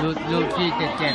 ลูกลูกที่เจ็ดเจ็ด